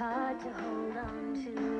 hard to hold on to.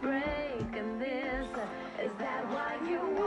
break, and this is that why you.